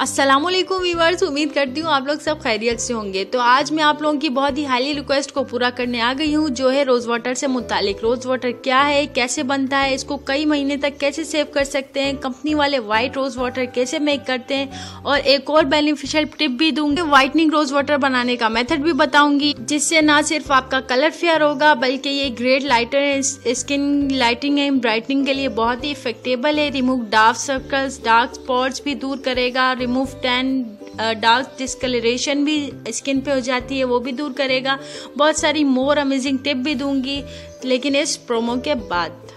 Aslam viewers उम्मीद करती हूँ आप लोग सब खैरियत से होंगे। तो आज मैं आप लोगों की बहुत ही हाईली रिक्वेस्ट को पूरा करने आ गई हूँ, जो है रोज़ वाटर से मुतालिक। रोज़ वाटर क्या है? कैसे बनता है? इसको कई महीने तक कैसे सेव कर सकते हैं? कंपनी वाले वाइट रोज़ वाटर कैसे मेक करते हैं? और एक और बेनिफिशियल टिप भी दूँगी व्हाइटनिंग रोज़ वाटर बनाने का मेथड भी बताऊँगी, जिससे ना सिर्फ़ आपका कलर फेयर होगा, बल्कि ये ग्रेट लाइटर है। स्किन लाइटिंग एंड ब्राइटनिंग के लिए बहुत ही इफेक्टेबल है। Remove dark circles dark spots भी दूर करेगा रिमूव टैन डार्क डिस्कलरेशन भी स्किन पे हो जाती है, वो भी दूर करेगा। बहुत सारी मोर अमेजिंग टिप भी दूँगी, लेकिन इस प्रोमो के बाद।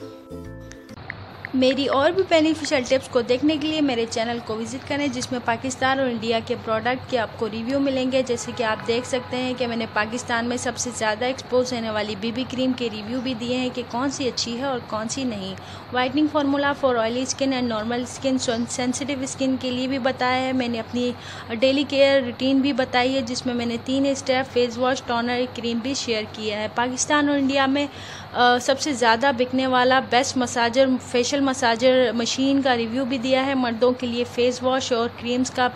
मेरी और भी बेनिफिशियल टिप्स को देखने के लिए मेरे चैनल को विज़िट करें, जिसमें पाकिस्तान और इंडिया के प्रोडक्ट के आपको रिव्यू मिलेंगे। जैसे कि आप देख सकते हैं कि मैंने पाकिस्तान में सबसे ज़्यादा एक्सपोज होने वाली बीबी क्रीम के रिव्यू भी दिए हैं कि कौन सी अच्छी है और कौन सी नहीं। Whitening formula for oily skin and normal skin sensitive skin के लिए भी बताया है। मैंने अपनी डेली केयर रूटीन भी बताई है, जिसमें मैंने तीन step face wash toner cream भी शेयर किया है। पाकिस्तान और इंडिया में सबसे ज़्यादा बिकने वाला best massager facial massager machine का रिव्यू भी दिया है। मर्दों के लिए फेस वॉश और क्रीम्स का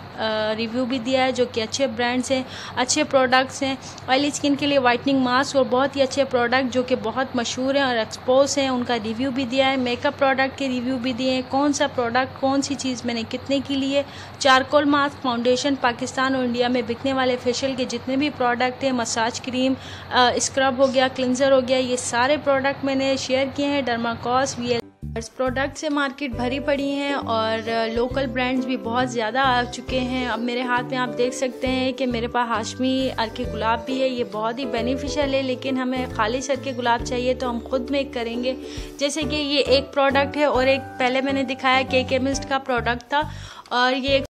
रिव्यू भी दिया है, जो कि अच्छे ब्रांड्स हैं, अच्छे प्रोडक्ट्स हैं। ऑयली स्किन के लिए वाइटनिंग मास्क और बहुत ही अच्छे प्रोडक्ट जो कि बहुत मशहूर हैं और एक्सपोज हैं, उनका रिव्यू भी दिया है। मेकअप प्रोडक्ट के रिव्यू भी दिए हैं। कौन सा प्रोडक्ट कौन सी चीज़ मैंने कितने की लिए चारकोल मास्क फाउंडेशन पाकिस्तान और इंडिया में बिकने वाले फेशियल के जितने भी प्रोडक्ट हैं मसाज क्रीम स्क्रब हो गया क्लिनजर हो गया, ये सारे प्रोडक्ट मैंने शेयर किए हैं डर्माकॉस वी प्रोडक्ट से मार्केट भरी पड़ी है और लोकल ब्रांड्स भी बहुत ज़्यादा आ चुके हैं। अब मेरे हाथ में आप देख सकते हैं कि मेरे पास हाशमी अरके गुलाब भी है। ये बहुत ही बेनिफिशियल है, लेकिन हमें खालिश सर के गुलाब चाहिए तो हम खुद मेक करेंगे। जैसे कि ये एक प्रोडक्ट है और एक, पहले मैंने दिखाया के केमिस्ट का प्रोडक्ट था और ये एक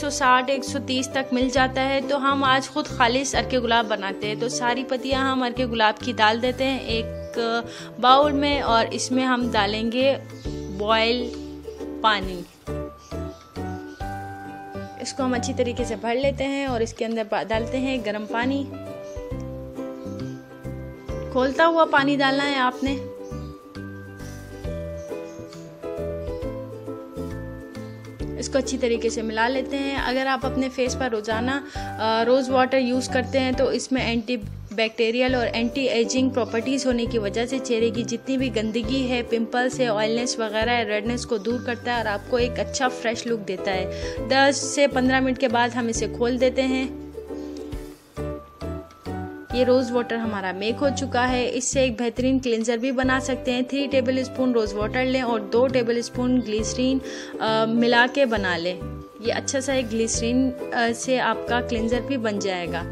सौ तीस तक मिल जाता है तो हम आज खुद खालिश अरके गुलाब बनाते हैं। तो सारी पत्तियाँ हम अरके गुलाब की डाल देते हैं, एक बाउल में, और इसमें हम डालेंगे बॉयल पानी। इसको हम अच्छी तरीके से भर लेते हैं, और इसके अंदर डालते हैं गर्म पानी। खोलता हुआ पानी डालना है आपने। इसको अच्छी तरीके से मिला लेते हैं। अगर आप अपने फेस पर रोज़ाना रोज़ वाटर यूज़ करते हैं तो इसमें एंटी बैक्टीरियल और एंटी एजिंग प्रॉपर्टीज़ होने की वजह से चेहरे की जितनी भी गंदगी है पिंपल्स है ऑयलनेस वगैरह है रेडनेस को दूर करता है और आपको एक अच्छा फ्रेश लुक देता है। 10 से 15 मिनट के बाद हम इसे खोल देते हैं। ये रोज़ वाटर हमारा मेक हो चुका है। इससे एक बेहतरीन क्लिनजर भी बना सकते हैं। Three tablespoon rose water लें और दो टेबल स्पून ग्लिसरीन मिला के बना लें। ये अच्छा सा एक ग्लिसरीन से आपका क्लिनजर भी बन जाएगा।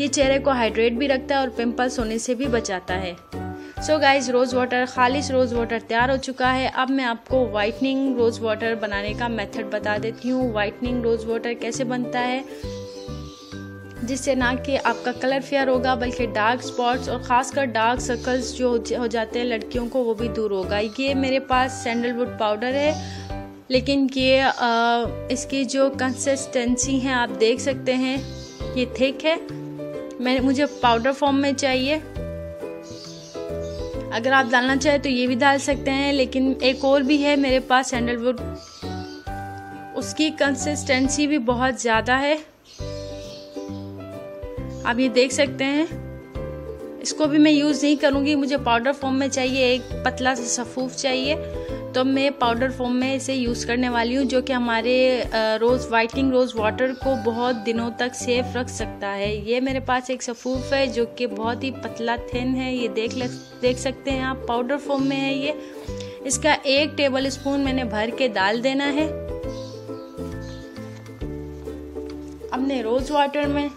ये चेहरे को हाइड्रेट भी रखता है और पिंपल्स होने से भी बचाता है। सो गाइज़ रोज़ वाटर खालिश रोज़ वाटर तैयार हो चुका है। अब मैं आपको वाइटनिंग रोज़ वाटर बनाने का मेथड बता देती हूँ। वाइटनिंग रोज़ वाटर कैसे बनता है? जिससे ना कि आपका कलर फेयर होगा बल्कि डार्क स्पॉट्स और ख़ासकर डार्क सर्कल्स जो हो जाते हैं लड़कियों को वो भी दूर होगा। ये मेरे पास सैंडलवुड पाउडर है लेकिन ये आ, इसकी जो कंसिस्टेंसी है आप देख सकते हैं ये थिक है। मैं मुझे पाउडर फॉर्म में चाहिए। अगर आप डालना चाहें तो ये भी डाल सकते हैं लेकिन एक और भी है मेरे पास सैंडलवुड उसकी कंसिस्टेंसी भी बहुत ज़्यादा है। आप ये देख सकते हैं। इसको भी मैं यूज़ नहीं करूँगी। मुझे पाउडर फॉर्म में चाहिए, एक पतला सा सफूफ चाहिए। तो मैं पाउडर फॉर्म में इसे यूज़ करने वाली हूँ, जो कि हमारे रोज़ वाइटिंग रोज़ वाटर को बहुत दिनों तक सेफ़ रख सकता है। ये मेरे पास एक सफूफ है, जो कि बहुत ही पतला थिन है। ये देख लग, देख सकते हैं आप पाउडर फॉर्म में है ये। इसका एक टेबल स्पून मैंने भर के डाल देना है। अपने रोज़ वाटर में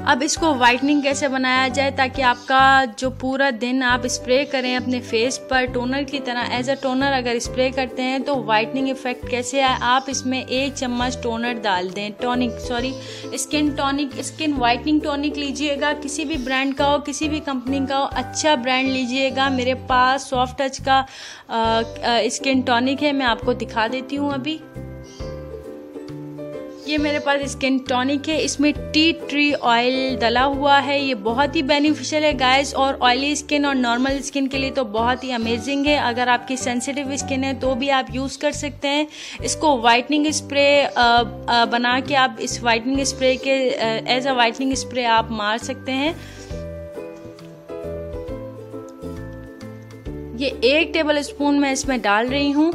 अब इसको वाइटनिंग कैसे बनाया जाए ताकि आपका जो पूरा दिन आप स्प्रे करें अपने फेस पर टोनर की तरह एज अ टोनर अगर स्प्रे करते हैं तो वाइटनिंग इफ़ेक्ट कैसे आए? आप इसमें एक चम्मच टोनर डाल दें tonic sorry skin tonic skin whitening tonic लीजिएगा। किसी भी ब्रांड का हो, किसी भी कंपनी का हो अच्छा ब्रांड लीजिएगा। मेरे पास सॉफ्ट टच का स्किन टॉनिक है, मैं आपको दिखा देती हूँ अभी। ये मेरे पास स्किन टॉनिक है, इसमें टी ट्री ऑयल डला हुआ है, ये बहुत ही बेनिफिशियल है गाइस और ऑयली स्किन और नॉर्मल स्किन के लिए तो बहुत ही अमेजिंग है। अगर आपकी सेंसिटिव स्किन है तो भी आप यूज़ कर सकते हैं। इसको वाइटनिंग स्प्रे बना के आप इस वाइटनिंग स्प्रे के एज अ वाइटनिंग स्प्रे आप मार सकते हैं। ये एक टेबल स्पून मैं इसमें डाल रही हूँ।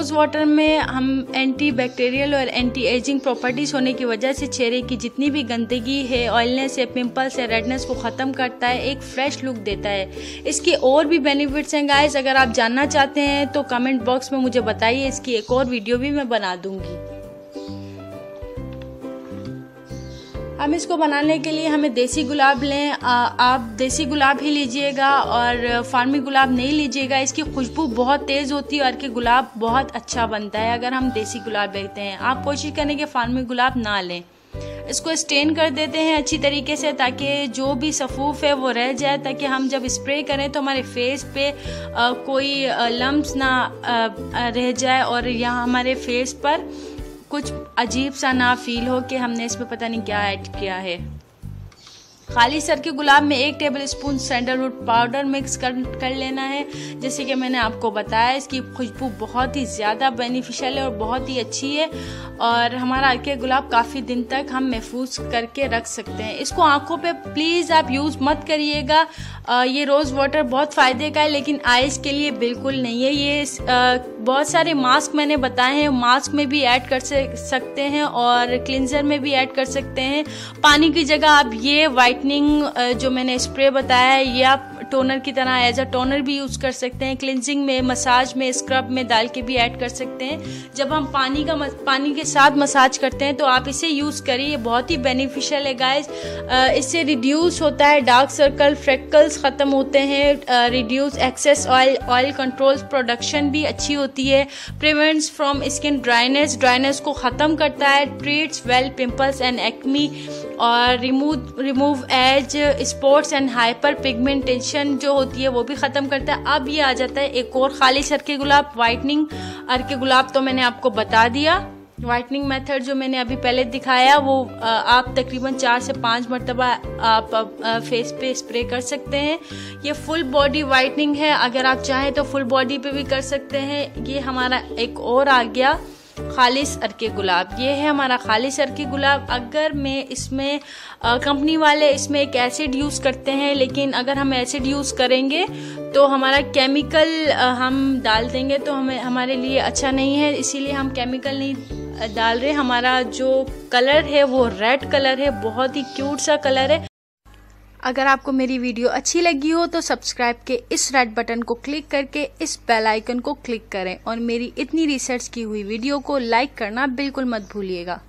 रोज़ वाटर में हम एंटी बैक्टीरियल और एंटी एजिंग प्रॉपर्टीज़ होने की वजह से चेहरे की जितनी भी गंदगी है ऑयलनेस है पिंपल्स है रेडनेस को ख़त्म करता है, एक फ्रेश लुक देता है। इसके और भी बेनिफिट्स हैं गाइस अगर आप जानना चाहते हैं तो कमेंट बॉक्स में मुझे बताइए, इसकी एक और वीडियो भी मैं बना दूँगी। हम इसको बनाने के लिए हमें देसी गुलाब लें। आप देसी गुलाब ही लीजिएगा और फार्मी गुलाब नहीं लीजिएगा। इसकी खुशबू बहुत तेज़ होती है और कि गुलाब बहुत अच्छा बनता है। अगर हम देसी गुलाब लेते हैं आप कोशिश करें कि फार्मी गुलाब ना लें। इसको स्टेन कर देते हैं अच्छी तरीके से ताकि जो भी सफूफ है वो रह जाए ताकि हम जब स्प्रे करें तो हमारे फेस पे आ, कोई लम्ब ना आ, रह जाए और यहाँ हमारे फेस पर कुछ अजीब सा ना फील हो कि हमने इसमें पता नहीं क्या ऐड किया है। खाली सर के गुलाब में एक tablespoon sandalwood powder mix कर कर लेना है। जैसे कि मैंने आपको बताया, इसकी खुशबू बहुत ही ज़्यादा बेनिफिशियल है और बहुत ही अच्छी है और हमारा अर्के गुलाब काफ़ी दिन तक हम महफूज करके रख सकते हैं। इसको आँखों पे प्लीज़ आप यूज़ मत करिएगा। ये रोज़ वाटर बहुत फ़ायदे का है, लेकिन आइज़ के लिए बिल्कुल नहीं है। ये बहुत सारे मास्क मैंने बताए हैं। मास्क में भी ऐड कर सकते हैं और क्लिनजर में भी ऐड कर सकते हैं। पानी की जगह आप ये वाइटनिंग जो मैंने स्प्रे बताया है, ये आप टोनर की तरह एज अ टोनर भी यूज़ कर सकते हैं। क्लिनजिंग में मसाज में स्क्रब में डाल के भी ऐड कर सकते हैं। जब हम पानी का पानी के साथ मसाज करते हैं तो आप इसे यूज़ करिए। बहुत ही बेनिफिशियल है गाइस इससे रिड्यूस होता है डार्क सर्कल फ्रेक्कल्स ख़त्म होते हैं। Reduce excess oil oil control production भी अच्छी होती है। Prevents from skin dryness dryness को ख़त्म करता है। Treats well pimples and acne और remove remove age spots and hyperpigmentation जो होती है वो भी ख़त्म करता है। अब ये आ जाता है एक और खाली सर के गुलाब वाइटनिंग अर के गुलाब तो मैंने आपको बता दिया। वाइटनिंग मेथड जो मैंने अभी पहले दिखाया, वो आप तकरीबन चार से पाँच मरतबा आप फेस पे स्प्रे कर सकते हैं। ये फुल बॉडी वाइटनिंग है। अगर आप चाहें तो फुल बॉडी पे भी कर सकते हैं। ये हमारा एक और आ गया। खालिश अरके गुलाब। ये है हमारा खालिश अरके गुलाब। अगर मैं इसमें कंपनी वाले इसमें एक एसिड यूज़ करते हैं, लेकिन अगर हम एसिड यूज़ करेंगे तो हमारा केमिकल हम डाल देंगे तो हमें, हमारे लिए अच्छा नहीं है। इसीलिए हम केमिकल नहीं डाल रहे। हमारा जो कलर है वो रेड कलर है, बहुत ही क्यूट सा कलर है। अगर आपको मेरी वीडियो अच्छी लगी हो तो सब्सक्राइब के इस रेड बटन को क्लिक करके इस बेल आइकन को क्लिक करें और मेरी इतनी रिसर्च की हुई वीडियो को लाइक करना बिल्कुल मत भूलिएगा।